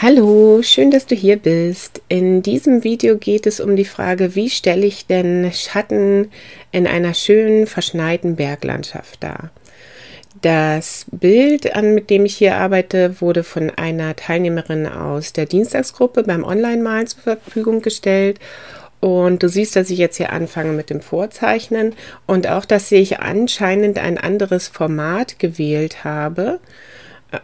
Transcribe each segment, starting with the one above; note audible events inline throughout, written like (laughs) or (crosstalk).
Hallo, schön, dass du hier bist. In diesem Video geht es um die Frage, wie stelle ich denn Schatten in einer schönen verschneiten Berglandschaft dar? Das Bild, an mit dem ich hier arbeite, wurde von einer Teilnehmerin aus der Dienstagsgruppe beim Online-Malen zur Verfügung gestellt. Und du siehst, dass ich jetzt hier anfange mit dem Vorzeichnen und auch, dass ich anscheinend ein anderes Format gewählt habe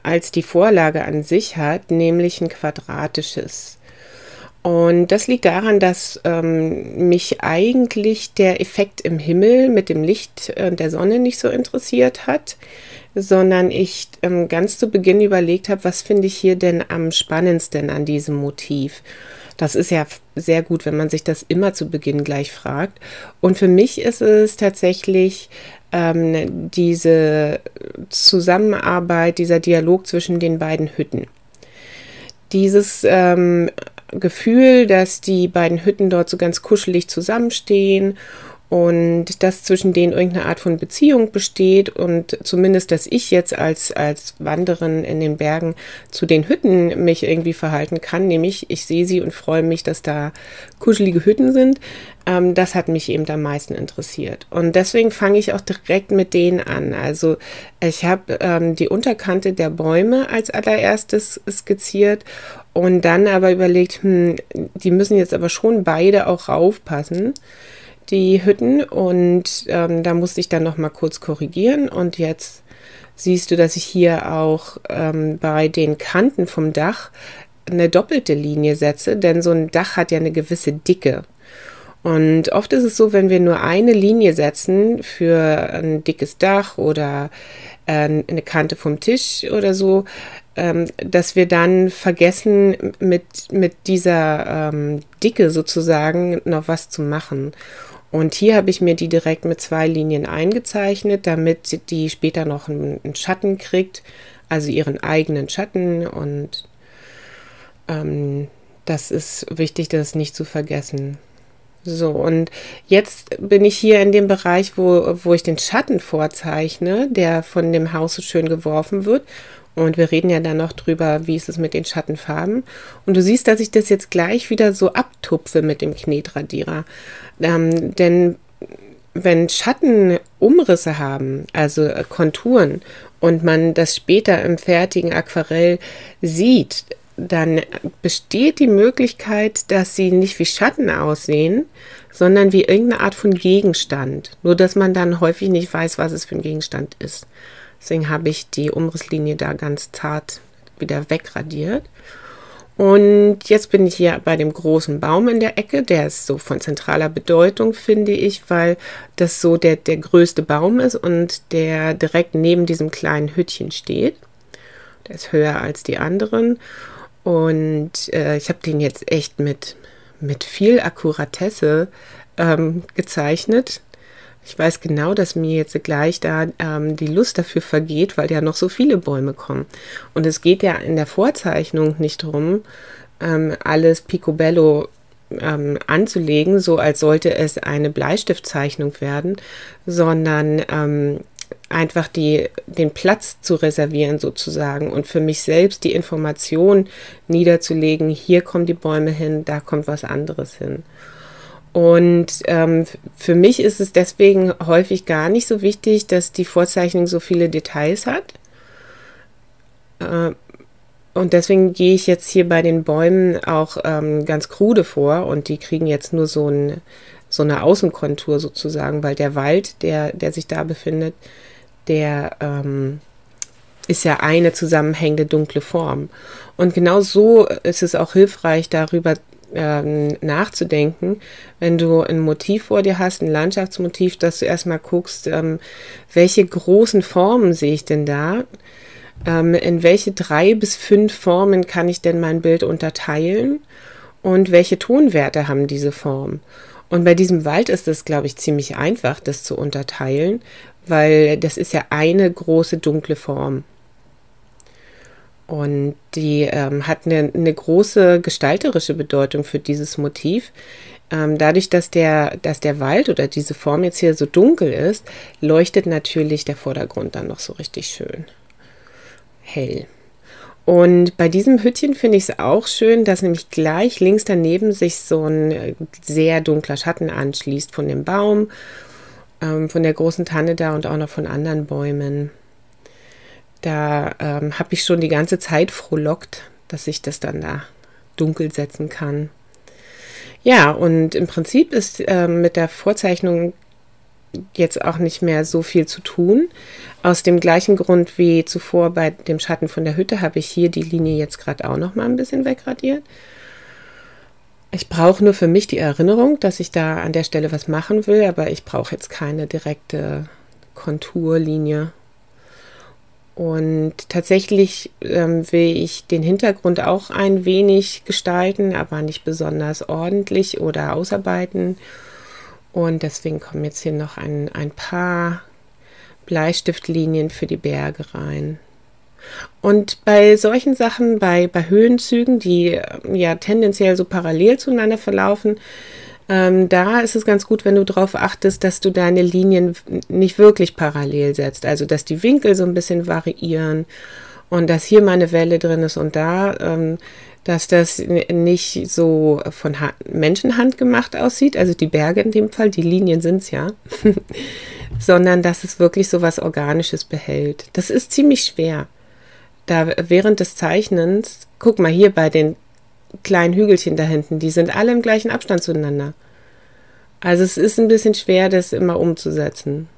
als die Vorlage an sich hat, nämlich ein quadratisches. Und das liegt daran, dass ähm, mich eigentlich der Effekt im Himmel mit dem Licht äh, der Sonne nicht so interessiert hat, sondern ich ähm, ganz zu Beginn überlegt habe, was finde ich hier denn am spannendsten an diesem Motiv. Das ist ja sehr gut, wenn man sich das immer zu Beginn gleich fragt. Und für mich ist es tatsächlich ähm, diese Zusammenarbeit, dieser Dialog zwischen den beiden Hütten. Dieses ähm, Gefühl, dass die beiden Hütten dort so ganz kuschelig zusammenstehen und dass zwischen denen irgendeine Art von Beziehung besteht und zumindest, dass ich jetzt als, als Wanderin in den Bergen zu den Hütten mich irgendwie verhalten kann, nämlich ich sehe sie und freue mich, dass da kuschelige Hütten sind, ähm, das hat mich eben am meisten interessiert. Und deswegen fange ich auch direkt mit denen an. Also ich habe ähm, die Unterkante der Bäume als allererstes skizziert und dann aber überlegt, hm, die müssen jetzt aber schon beide auch raufpassen die Hütten und ähm, da musste ich dann noch mal kurz korrigieren und jetzt siehst du, dass ich hier auch ähm, bei den Kanten vom Dach eine doppelte Linie setze, denn so ein Dach hat ja eine gewisse Dicke. Und oft ist es so, wenn wir nur eine Linie setzen für ein dickes Dach oder äh, eine Kante vom Tisch oder so, ähm, dass wir dann vergessen, mit, mit dieser ähm, Dicke sozusagen noch was zu machen. Und hier habe ich mir die direkt mit zwei Linien eingezeichnet, damit die später noch einen, Schatten kriegt, also ihren eigenen Schatten. Und ähm, das ist wichtig, das nicht zu vergessen. So, und jetzt bin ich hier in dem Bereich, wo, wo ich den Schatten vorzeichne, der von dem Haus so schön geworfen wird. Und wir reden ja dann noch drüber, wie ist es mit den Schattenfarben. Und du siehst, dass ich das jetzt gleich wieder so abtupfe mit dem Knetradierer. Ähm, denn wenn Schatten Umrisse haben, also äh, Konturen, und man das später im fertigen Aquarell sieht, dann besteht die Möglichkeit, dass sie nicht wie Schatten aussehen, sondern wie irgendeine Art von Gegenstand. Nur dass man dann häufig nicht weiß, was es für ein Gegenstand ist. Deswegen habe ich die Umrisslinie da ganz zart wieder wegradiert. Und jetzt bin ich hier bei dem großen Baum in der Ecke. Der ist so von zentraler Bedeutung, finde ich, weil das so der, der größte Baum ist und der direkt neben diesem kleinen Hüttchen steht. Der ist höher als die anderen. Und äh, ich habe den jetzt echt mit, mit viel Akkuratesse ähm, gezeichnet. Ich weiß genau, dass mir jetzt gleich da ähm, die Lust dafür vergeht, weil ja noch so viele Bäume kommen. Und es geht ja in der Vorzeichnung nicht darum, ähm, alles picobello ähm, anzulegen, so als sollte es eine Bleistiftzeichnung werden, sondern ähm, einfach die, den Platz zu reservieren sozusagen und für mich selbst die Information niederzulegen, hier kommen die Bäume hin, da kommt was anderes hin. Und ähm, für mich ist es deswegen häufig gar nicht so wichtig, dass die Vorzeichnung so viele Details hat. Äh, und deswegen gehe ich jetzt hier bei den Bäumen auch ähm, ganz krude vor und die kriegen jetzt nur so, ein, so eine Außenkontur sozusagen, weil der Wald, der, der sich da befindet, der ähm, ist ja eine zusammenhängende dunkle Form. Und genau so ist es auch hilfreich, darüber ähm, nachzudenken, wenn du ein Motiv vor dir hast, ein Landschaftsmotiv, dass du erstmal guckst, ähm, welche großen Formen sehe ich denn da? Ähm, in welche drei bis fünf Formen kann ich denn mein Bild unterteilen? Und welche Tonwerte haben diese Formen? Und bei diesem Wald ist es, glaube ich, ziemlich einfach, das zu unterteilen, weil das ist ja eine große dunkle Form. Und die ähm, hat eine, eine, große gestalterische Bedeutung für dieses Motiv. Ähm, dadurch, dass der, dass der Wald oder diese Form jetzt hier so dunkel ist, leuchtet natürlich der Vordergrund dann noch so richtig schön hell. Und bei diesem Hütchen finde ich es auch schön, dass nämlich gleich links daneben sich so ein äh, sehr dunkler Schatten anschließt von dem Baum, ähm, von der großen Tanne da und auch noch von anderen Bäumen. Da ähm, habe ich schon die ganze Zeit frohlockt, dass ich das dann da dunkel setzen kann. Ja, und im Prinzip ist äh, mit der Vorzeichnung jetzt auch nicht mehr so viel zu tun. Aus dem gleichen Grund wie zuvor bei dem Schatten von der Hütte habe ich hier die Linie jetzt gerade auch noch mal ein bisschen wegradiert. Ich brauche nur für mich die Erinnerung, dass ich da an der Stelle was machen will, aber ich brauche jetzt keine direkte Konturlinie. Und tatsächlich ähm, will ich den Hintergrund auch ein wenig gestalten, aber nicht besonders ordentlich oder ausarbeiten. Und deswegen kommen jetzt hier noch ein, ein paar Bleistiftlinien für die Berge rein. Und bei solchen Sachen, bei, bei Höhenzügen, die ähm, ja tendenziell so parallel zueinander verlaufen, ähm, da ist es ganz gut, wenn du darauf achtest, dass du deine Linien nicht wirklich parallel setzt. Also, dass die Winkel so ein bisschen variieren und dass hier mal eine Welle drin ist und da, ähm, dass das nicht so von Hand, Menschenhand gemacht aussieht, also die Berge in dem Fall, die Linien sind es ja, (laughs) sondern dass es wirklich so was Organisches behält. Das ist ziemlich schwer da während des Zeichnens, guck mal hier bei den kleinen Hügelchen da hinten, die sind alle im gleichen Abstand zueinander. Also es ist ein bisschen schwer, das immer umzusetzen.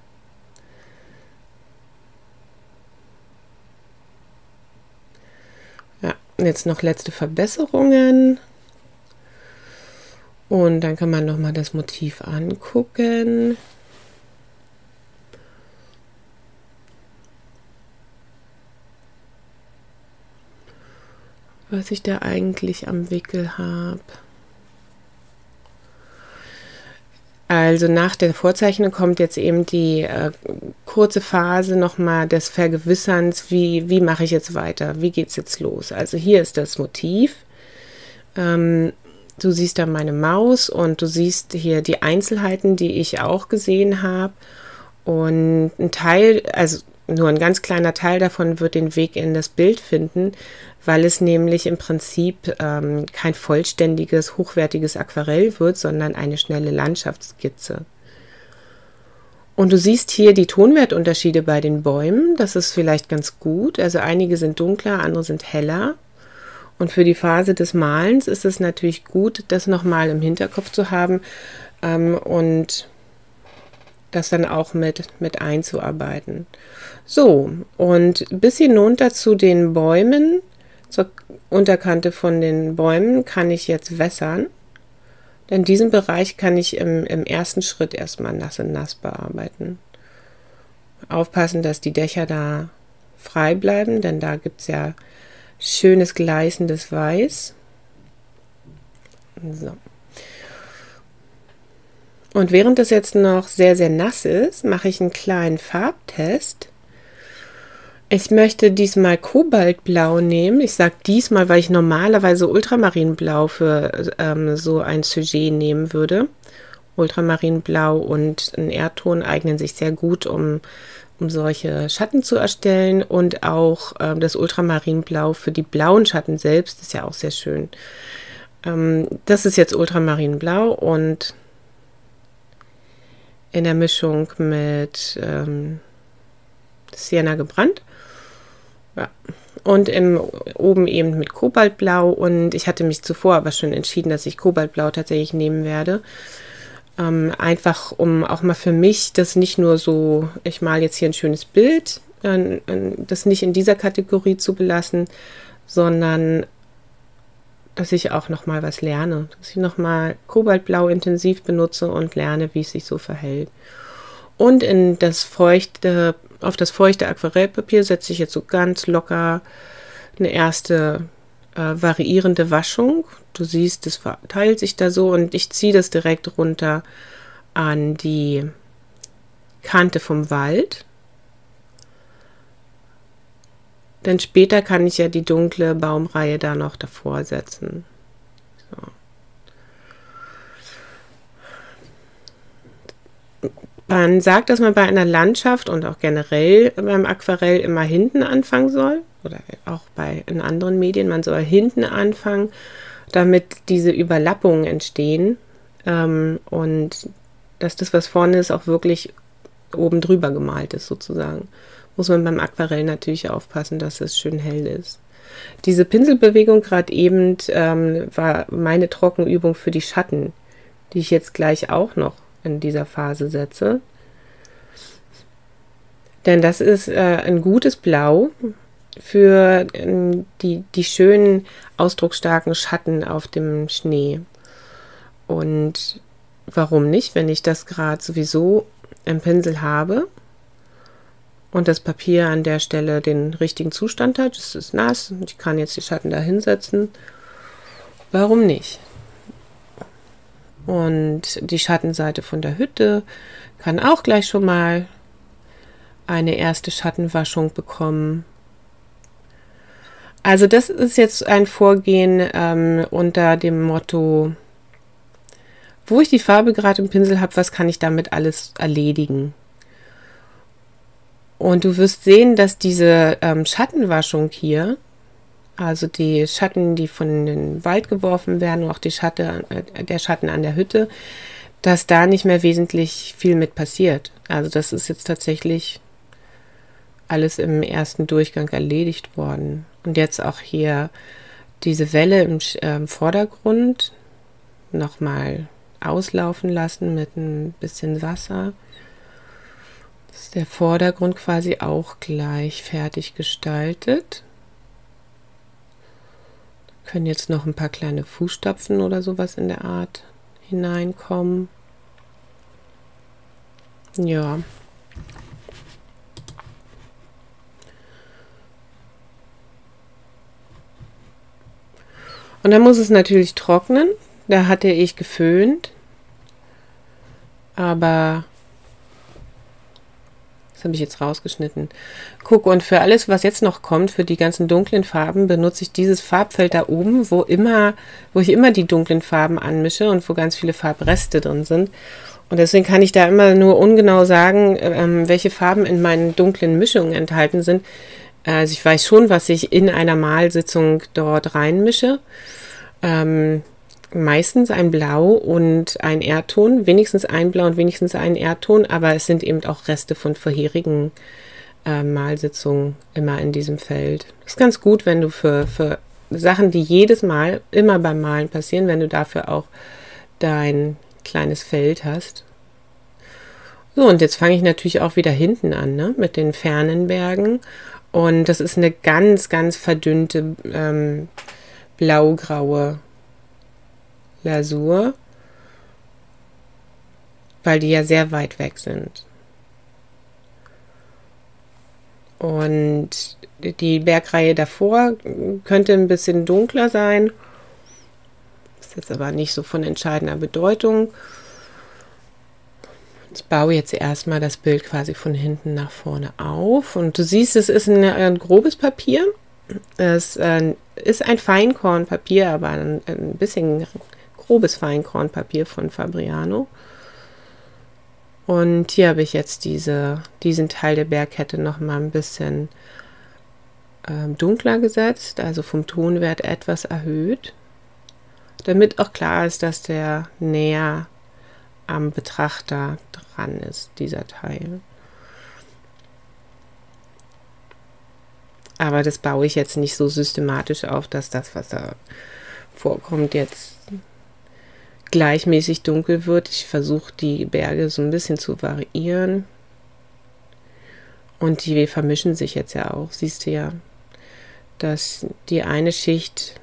Ja, jetzt noch letzte Verbesserungen. Und dann kann man nochmal das Motiv angucken. Was ich da eigentlich am Wickel habe. Also nach der Vorzeichnung kommt jetzt eben die äh, kurze Phase nochmal des Vergewisserns, wie, wie mache ich jetzt weiter, wie geht es jetzt los. Also hier ist das Motiv. Ähm, du siehst da meine Maus und du siehst hier die Einzelheiten, die ich auch gesehen habe. Und ein Teil, also nur ein ganz kleiner Teil davon wird den Weg in das Bild finden, weil es nämlich im Prinzip ähm, kein vollständiges, hochwertiges Aquarell wird, sondern eine schnelle Landschaftsskizze. Und du siehst hier die Tonwertunterschiede bei den Bäumen. Das ist vielleicht ganz gut. Also einige sind dunkler, andere sind heller. Und für die Phase des Malens ist es natürlich gut, das nochmal im Hinterkopf zu haben ähm, und das dann auch mit, mit einzuarbeiten. So, und bis hinunter zu den Bäumen, zur Unterkante von den Bäumen, kann ich jetzt wässern. Denn diesen Bereich kann ich im, im ersten Schritt erstmal nass und nass bearbeiten. Aufpassen, dass die Dächer da frei bleiben, denn da gibt es ja schönes gleißendes Weiß. So. Und während es jetzt noch sehr, sehr nass ist, mache ich einen kleinen Farbtest. Ich möchte diesmal Kobaltblau nehmen. Ich sage diesmal, weil ich normalerweise Ultramarinblau für ähm, so ein Sujet nehmen würde. Ultramarinblau und ein Erdton eignen sich sehr gut, um, um solche Schatten zu erstellen. Und auch ähm, das Ultramarinblau für die blauen Schatten selbst ist ja auch sehr schön. Ähm, das ist jetzt Ultramarinblau und in der Mischung mit ähm, Sienna gebrannt. Ja. Und im, oben eben mit Kobaltblau. Und ich hatte mich zuvor aber schon entschieden, dass ich Kobaltblau tatsächlich nehmen werde. Ähm, einfach um auch mal für mich das nicht nur so, ich mal jetzt hier ein schönes Bild, äh, das nicht in dieser Kategorie zu belassen, sondern dass ich auch noch mal was lerne, dass ich noch mal Kobaltblau intensiv benutze und lerne, wie es sich so verhält. Und in das feuchte, auf das feuchte Aquarellpapier setze ich jetzt so ganz locker eine erste äh, variierende Waschung. Du siehst, es verteilt sich da so und ich ziehe das direkt runter an die Kante vom Wald. Denn später kann ich ja die dunkle Baumreihe da noch davor setzen. So. Man sagt, dass man bei einer Landschaft und auch generell beim Aquarell immer hinten anfangen soll. oder auch bei in anderen Medien, man soll hinten anfangen, damit diese Überlappungen entstehen ähm, und dass das, was vorne ist, auch wirklich oben drüber gemalt ist, sozusagen. Muss man beim Aquarell natürlich aufpassen, dass es schön hell ist. Diese Pinselbewegung gerade eben ähm, war meine Trockenübung für die Schatten, die ich jetzt gleich auch noch in dieser Phase setze. Denn das ist äh, ein gutes Blau für äh, die, die schönen, ausdrucksstarken Schatten auf dem Schnee. Und warum nicht, wenn ich das gerade sowieso im Pinsel habe und das Papier an der Stelle den richtigen Zustand hat. Es ist nass und ich kann jetzt die Schatten da hinsetzen. Warum nicht? Und die Schattenseite von der Hütte kann auch gleich schon mal eine erste Schattenwaschung bekommen. Also das ist jetzt ein Vorgehen ähm, unter dem Motto, wo ich die Farbe gerade im Pinsel habe, was kann ich damit alles erledigen. Und du wirst sehen, dass diese ähm, Schattenwaschung hier, also die Schatten, die von den Wald geworfen werden, auch die Schatte, äh, der Schatten an der Hütte, dass da nicht mehr wesentlich viel mit passiert. Also das ist jetzt tatsächlich alles im ersten Durchgang erledigt worden. Und jetzt auch hier diese Welle im äh, Vordergrund nochmal auslaufen lassen mit ein bisschen Wasser. Ist der Vordergrund quasi auch gleich fertig gestaltet. Können jetzt noch ein paar kleine Fußstapfen oder sowas in der Art hineinkommen. Ja. Und dann muss es natürlich trocknen. Da hatte ich geföhnt. Aber habe ich jetzt rausgeschnitten. Guck, und für alles, was jetzt noch kommt, für die ganzen dunklen Farben, benutze ich dieses Farbfeld da oben, wo immer, wo ich immer die dunklen Farben anmische und wo ganz viele Farbreste drin sind. Und deswegen kann ich da immer nur ungenau sagen, ähm, welche Farben in meinen dunklen Mischungen enthalten sind. Also ich weiß schon, was ich in einer Malsitzung dort reinmische. Ähm, meistens ein Blau und ein Erdton, wenigstens ein Blau und wenigstens ein Erdton, aber es sind eben auch Reste von vorherigen äh, Malsitzungen immer in diesem Feld. Ist ganz gut, wenn du für, für Sachen, die jedes Mal immer beim Malen passieren, wenn du dafür auch dein kleines Feld hast. So, und jetzt fange ich natürlich auch wieder hinten an, ne, mit den fernen Bergen. Und das ist eine ganz, ganz verdünnte ähm, blaugraue Lasur, weil die ja sehr weit weg sind. Und die Bergreihe davor könnte ein bisschen dunkler sein. Ist jetzt aber nicht so von entscheidender Bedeutung. Ich baue jetzt erstmal das Bild quasi von hinten nach vorne auf. Und du siehst, es ist ein, ein grobes Papier. Es äh, ist ein Feinkornpapier, aber ein, ein bisschen grobes Feinkornpapier von Fabriano. Und hier habe ich jetzt diese, diesen Teil der Bergkette noch mal ein bisschen ähm, dunkler gesetzt, also vom Tonwert etwas erhöht, damit auch klar ist, dass der näher am Betrachter dran ist, dieser Teil. Aber das baue ich jetzt nicht so systematisch auf, dass das, was da vorkommt, jetzt gleichmäßig dunkel wird. Ich versuche die Berge so ein bisschen zu variieren. Und die vermischen sich jetzt ja auch. Siehst du ja, dass die eine Schicht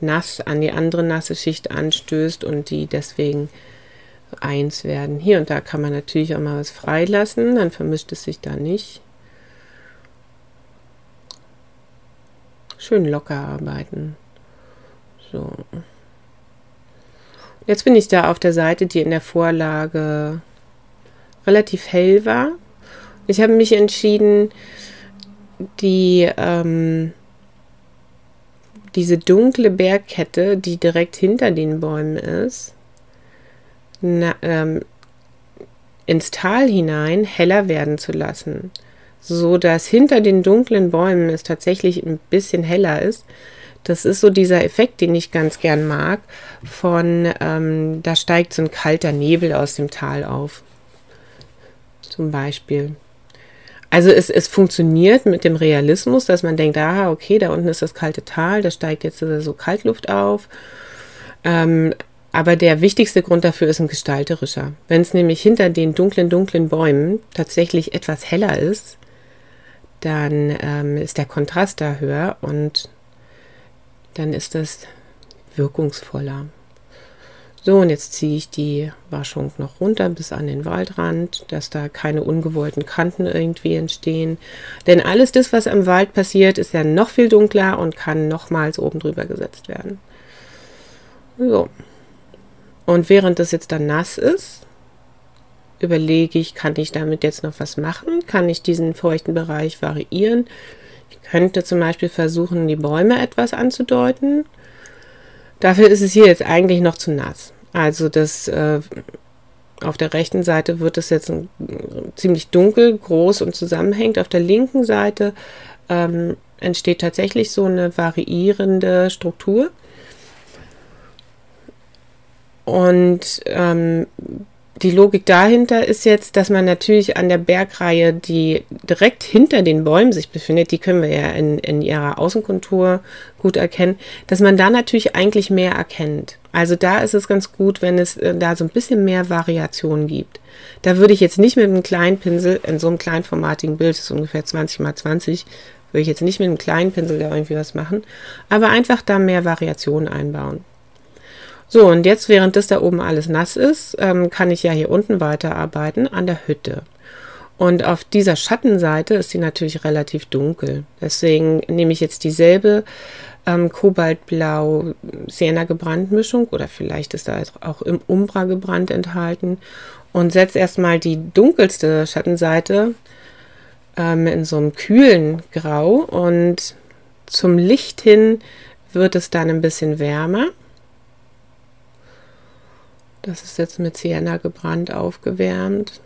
nass an die andere nasse Schicht anstößt und die deswegen eins werden. Hier und da kann man natürlich auch mal was freilassen, dann vermischt es sich da nicht. Schön locker arbeiten. So. Jetzt bin ich da auf der Seite, die in der Vorlage relativ hell war. Ich habe mich entschieden, die ähm, diese dunkle Bergkette, die direkt hinter den Bäumen ist, na, ähm, ins Tal hinein heller werden zu lassen. so dass hinter den dunklen Bäumen es tatsächlich ein bisschen heller ist. Das ist so dieser Effekt, den ich ganz gern mag, von ähm, da steigt so ein kalter Nebel aus dem Tal auf. Zum Beispiel. Also es, es funktioniert mit dem Realismus, dass man denkt, ah, okay, da unten ist das kalte Tal, da steigt jetzt so Kaltluft auf. Ähm, aber der wichtigste Grund dafür ist ein gestalterischer. Wenn es nämlich hinter den dunklen, dunklen Bäumen tatsächlich etwas heller ist, dann ähm, ist der Kontrast da höher und dann ist das wirkungsvoller. So, und jetzt ziehe ich die Waschung noch runter bis an den Waldrand, dass da keine ungewollten Kanten irgendwie entstehen. Denn alles das, was am Wald passiert, ist ja noch viel dunkler und kann nochmals oben drüber gesetzt werden. So. Und während das jetzt dann nass ist, überlege ich, kann ich damit jetzt noch was machen? Kann ich diesen feuchten Bereich variieren? Ich könnte zum Beispiel versuchen, die Bäume etwas anzudeuten. Dafür ist es hier jetzt eigentlich noch zu nass. Also das äh, auf der rechten Seite wird es jetzt ein, ziemlich dunkel, groß und zusammenhängt. Auf der linken Seite ähm, entsteht tatsächlich so eine variierende Struktur. Und ähm, die Logik dahinter ist jetzt, dass man natürlich an der Bergreihe, die direkt hinter den Bäumen sich befindet, die können wir ja in, in ihrer Außenkontur gut erkennen, dass man da natürlich eigentlich mehr erkennt. Also da ist es ganz gut, wenn es äh, da so ein bisschen mehr Variation gibt. Da würde ich jetzt nicht mit einem kleinen Pinsel in so einem kleinformatigen Bild, das ist ungefähr 20 mal 20, würde ich jetzt nicht mit einem kleinen Pinsel da irgendwie was machen, aber einfach da mehr Variation einbauen. So, und jetzt, während das da oben alles nass ist, ähm, kann ich ja hier unten weiterarbeiten an der Hütte. Und auf dieser Schattenseite ist sie natürlich relativ dunkel. Deswegen nehme ich jetzt dieselbe ähm, Kobaltblau Sienna gebrannt Mischung oder vielleicht ist da auch im Umbra gebrannt enthalten und setze erstmal die dunkelste Schattenseite ähm, in so einem kühlen Grau und zum Licht hin wird es dann ein bisschen wärmer. Das ist jetzt mit Sienna gebrannt aufgewärmt.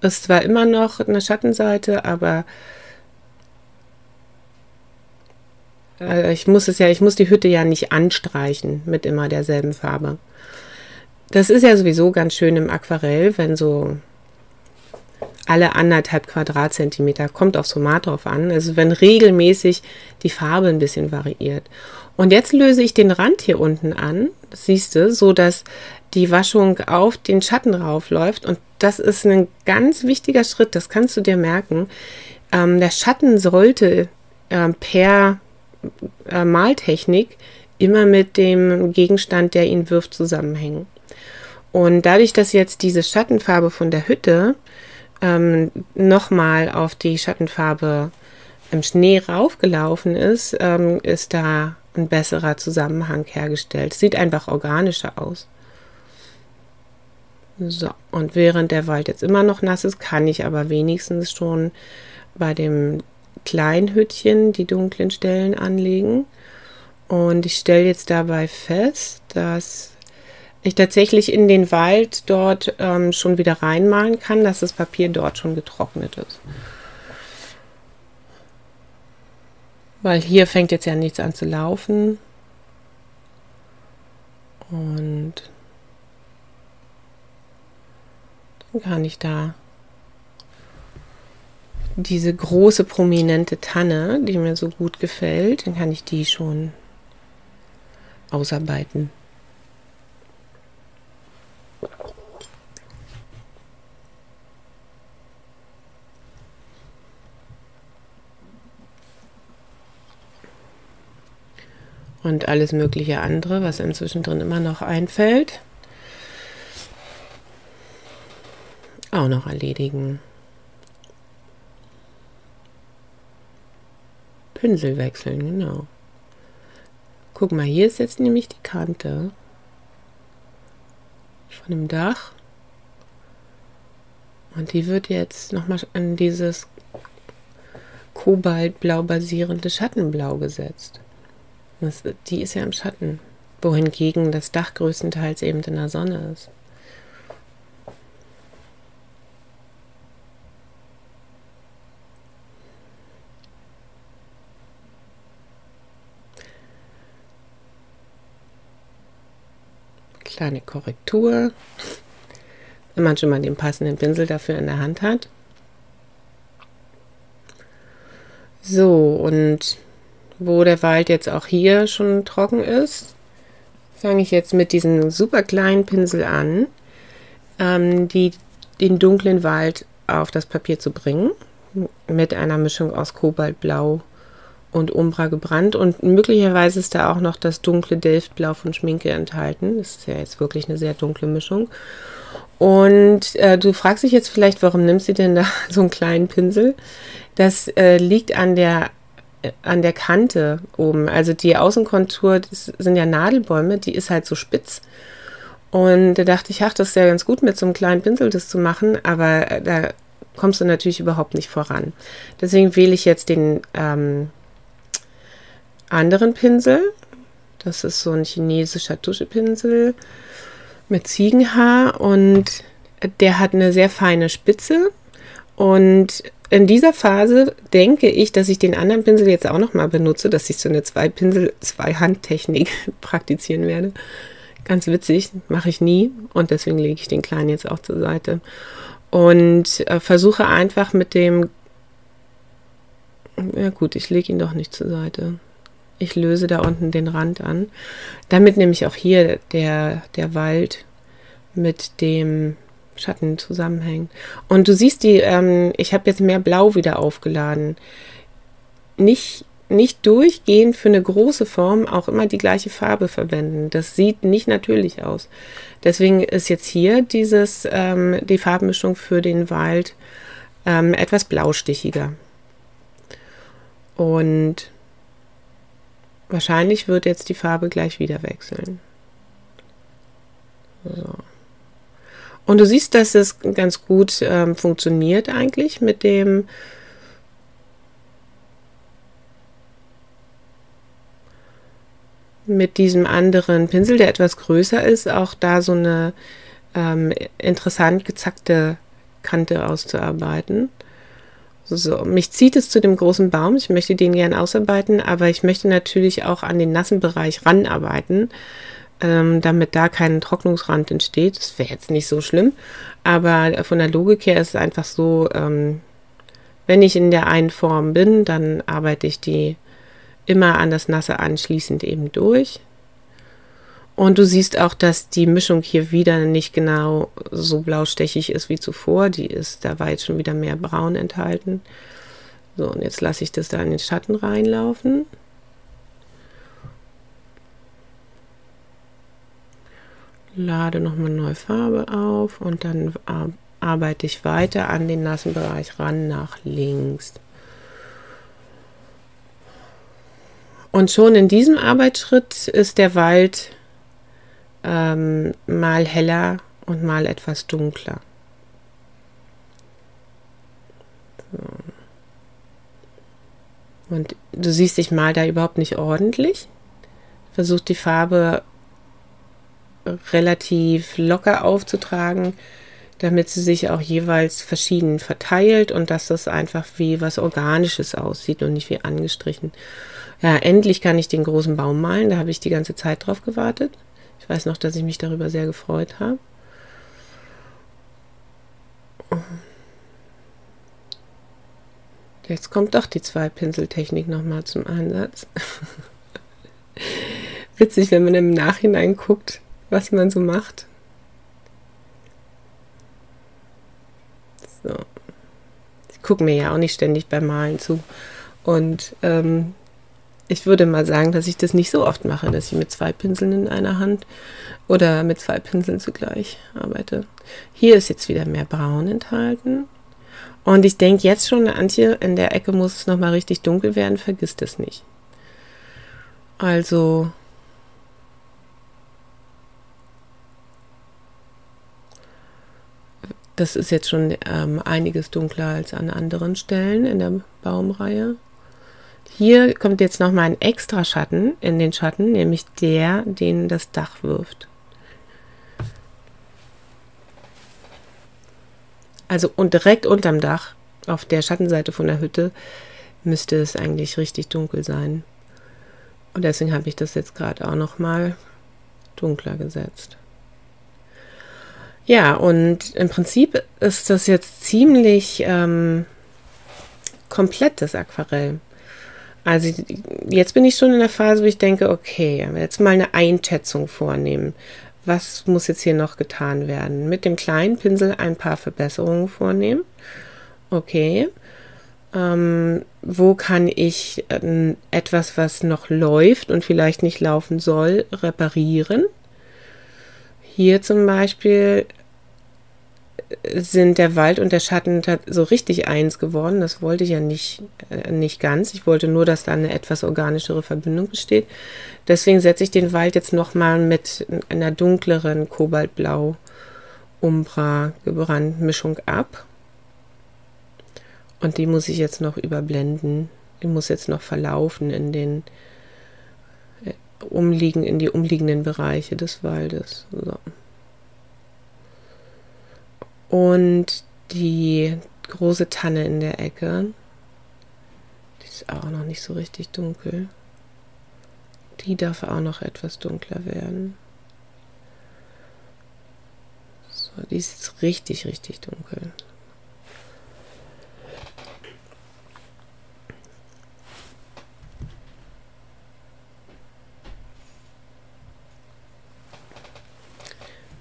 Ist zwar immer noch eine Schattenseite, aber äh, ich muss es ja, ich muss die Hütte ja nicht anstreichen mit immer derselben Farbe. Das ist ja sowieso ganz schön im Aquarell, wenn so alle anderthalb Quadratzentimeter, kommt aufs Format drauf an, also wenn regelmäßig die Farbe ein bisschen variiert. Und jetzt löse ich den Rand hier unten an, siehst du, so dass die Waschung auf den Schatten raufläuft. Und das ist ein ganz wichtiger Schritt, das kannst du dir merken. Ähm, der Schatten sollte äh, per äh, Maltechnik immer mit dem Gegenstand, der ihn wirft, zusammenhängen. Und dadurch, dass jetzt diese Schattenfarbe von der Hütte ähm, nochmal auf die Schattenfarbe im Schnee raufgelaufen ist, ähm, ist da ein besserer Zusammenhang hergestellt. Sieht einfach organischer aus. So, und während der Wald jetzt immer noch nass ist, kann ich aber wenigstens schon bei dem kleinen Hüttchen die dunklen Stellen anlegen. Und ich stelle jetzt dabei fest, dass ich tatsächlich in den Wald dort ähm, schon wieder reinmalen kann, dass das Papier dort schon getrocknet ist. Weil hier fängt jetzt ja nichts an zu laufen. Und dann kann ich da diese große prominente Tanne, die mir so gut gefällt, dann kann ich die schon ausarbeiten. Und alles mögliche andere, was inzwischen drin immer noch einfällt, auch noch erledigen. Pinsel wechseln, genau. Guck mal, hier ist jetzt nämlich die Kante von dem Dach. Und die wird jetzt nochmal an dieses kobaltblau basierende Schattenblau gesetzt. Das, die ist ja im Schatten, wohingegen das Dach größtenteils eben in der Sonne ist. Kleine Korrektur, wenn man schon mal den passenden Pinsel dafür in der Hand hat. So, und wo der Wald jetzt auch hier schon trocken ist, fange ich jetzt mit diesem super kleinen Pinsel an, ähm, die, den dunklen Wald auf das Papier zu bringen, mit einer Mischung aus Kobaltblau und Umbra gebrannt und möglicherweise ist da auch noch das dunkle Delftblau von Schminke enthalten. Das ist ja jetzt wirklich eine sehr dunkle Mischung. Und äh, du fragst dich jetzt vielleicht, warum nimmst du denn da (laughs) so einen kleinen Pinsel? Das äh, liegt an der an der Kante oben. Also die Außenkontur, das sind ja Nadelbäume, die ist halt so spitz. Und da dachte ich, ach, das ist ja ganz gut mit so einem kleinen Pinsel das zu machen, aber äh, da kommst du natürlich überhaupt nicht voran. Deswegen wähle ich jetzt den ähm, anderen Pinsel. Das ist so ein chinesischer Tuschepinsel mit Ziegenhaar und der hat eine sehr feine Spitze. Und in dieser Phase denke ich, dass ich den anderen Pinsel jetzt auch noch mal benutze, dass ich so eine zwei Pinsel, zwei Handtechnik (laughs) praktizieren werde. Ganz witzig, mache ich nie und deswegen lege ich den kleinen jetzt auch zur Seite und äh, versuche einfach mit dem ja gut, ich lege ihn doch nicht zur Seite. Ich löse da unten den Rand an. Damit nämlich auch hier der, der Wald mit dem Schatten zusammenhängt. Und du siehst die, ähm, ich habe jetzt mehr Blau wieder aufgeladen. Nicht, nicht durchgehend für eine große Form auch immer die gleiche Farbe verwenden. Das sieht nicht natürlich aus. Deswegen ist jetzt hier dieses, ähm, die Farbmischung für den Wald ähm, etwas blaustichiger. Und Wahrscheinlich wird jetzt die Farbe gleich wieder wechseln. So. Und du siehst, dass es ganz gut ähm, funktioniert eigentlich mit dem mit diesem anderen Pinsel, der etwas größer ist, auch da so eine ähm, interessant gezackte Kante auszuarbeiten. So, mich zieht es zu dem großen Baum. Ich möchte den gern ausarbeiten, aber ich möchte natürlich auch an den nassen Bereich ranarbeiten, ähm, damit da kein Trocknungsrand entsteht. Das wäre jetzt nicht so schlimm, aber von der Logik her ist es einfach so, ähm, wenn ich in der einen Form bin, dann arbeite ich die immer an das Nasse anschließend eben durch. Und du siehst auch, dass die Mischung hier wieder nicht genau so blaustechig ist wie zuvor. Die ist, da war jetzt schon wieder mehr Braun enthalten. So, und jetzt lasse ich das da in den Schatten reinlaufen. Lade nochmal neue Farbe auf und dann arbeite ich weiter an den nassen Bereich ran nach links. Und schon in diesem Arbeitsschritt ist der Wald ähm, mal heller und mal etwas dunkler. So. Und du siehst, ich mal da überhaupt nicht ordentlich. Versuche die Farbe relativ locker aufzutragen, damit sie sich auch jeweils verschieden verteilt und dass das einfach wie was Organisches aussieht und nicht wie angestrichen. Ja, endlich kann ich den großen Baum malen, da habe ich die ganze Zeit drauf gewartet. Ich weiß noch, dass ich mich darüber sehr gefreut habe. Jetzt kommt doch die Zwei-Pinsel-Technik nochmal zum Einsatz. (laughs) Witzig, wenn man im Nachhinein guckt, was man so macht. So. Ich gucke mir ja auch nicht ständig beim Malen zu. Und ähm, ich würde mal sagen, dass ich das nicht so oft mache, dass ich mit zwei Pinseln in einer Hand oder mit zwei Pinseln zugleich arbeite. Hier ist jetzt wieder mehr Braun enthalten. Und ich denke jetzt schon, Antje, in der Ecke muss es nochmal richtig dunkel werden, vergiss das nicht. Also das ist jetzt schon ähm, einiges dunkler als an anderen Stellen in der Baumreihe. Hier kommt jetzt nochmal ein extra Schatten in den Schatten, nämlich der, den das Dach wirft. Also und direkt unterm Dach, auf der Schattenseite von der Hütte, müsste es eigentlich richtig dunkel sein. Und deswegen habe ich das jetzt gerade auch nochmal dunkler gesetzt. Ja, und im Prinzip ist das jetzt ziemlich ähm, komplett, das Aquarell. Also jetzt bin ich schon in der Phase, wo ich denke, okay, jetzt mal eine Einschätzung vornehmen. Was muss jetzt hier noch getan werden? Mit dem kleinen Pinsel ein paar Verbesserungen vornehmen. Okay. Ähm, wo kann ich äh, etwas, was noch läuft und vielleicht nicht laufen soll, reparieren? Hier zum Beispiel sind der Wald und der Schatten so richtig eins geworden. Das wollte ich ja nicht, äh, nicht ganz. Ich wollte nur, dass da eine etwas organischere Verbindung besteht. Deswegen setze ich den Wald jetzt nochmal mit einer dunkleren Kobaltblau Umbra gebrannt Mischung ab. Und die muss ich jetzt noch überblenden. Die muss jetzt noch verlaufen in den äh, umliegen, in die umliegenden Bereiche des Waldes. So. Und die große Tanne in der Ecke, die ist auch noch nicht so richtig dunkel. Die darf auch noch etwas dunkler werden. So, die ist jetzt richtig, richtig dunkel.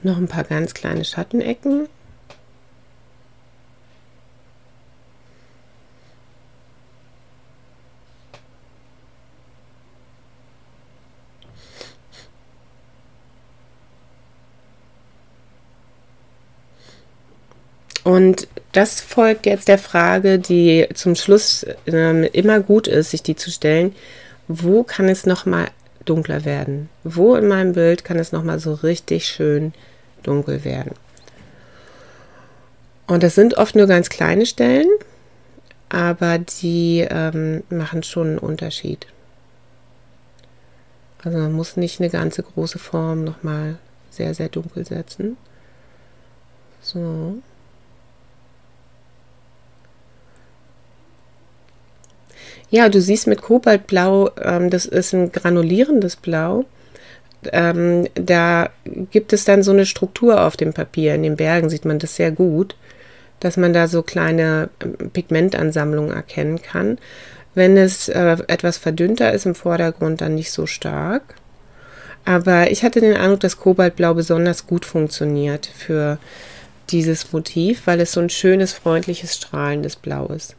Noch ein paar ganz kleine Schattenecken. Und das folgt jetzt der Frage, die zum Schluss äh, immer gut ist, sich die zu stellen. Wo kann es noch mal dunkler werden? Wo in meinem Bild kann es noch mal so richtig schön dunkel werden? Und das sind oft nur ganz kleine Stellen, aber die ähm, machen schon einen Unterschied. Also man muss nicht eine ganze große Form noch mal sehr, sehr dunkel setzen. So. Ja, du siehst mit Kobaltblau, ähm, das ist ein granulierendes Blau. Ähm, da gibt es dann so eine Struktur auf dem Papier. In den Bergen sieht man das sehr gut, dass man da so kleine ähm, Pigmentansammlungen erkennen kann. Wenn es äh, etwas verdünnter ist im Vordergrund, dann nicht so stark. Aber ich hatte den Eindruck, dass Kobaltblau besonders gut funktioniert für dieses Motiv, weil es so ein schönes, freundliches, strahlendes Blau ist.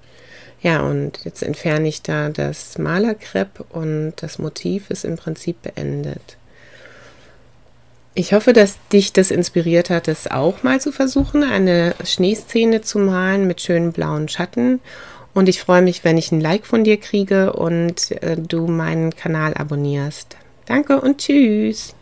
Ja, und jetzt entferne ich da das Malerkrepp und das Motiv ist im Prinzip beendet. Ich hoffe, dass dich das inspiriert hat, es auch mal zu versuchen, eine Schneeszene zu malen mit schönen blauen Schatten. Und ich freue mich, wenn ich ein Like von dir kriege und äh, du meinen Kanal abonnierst. Danke und tschüss.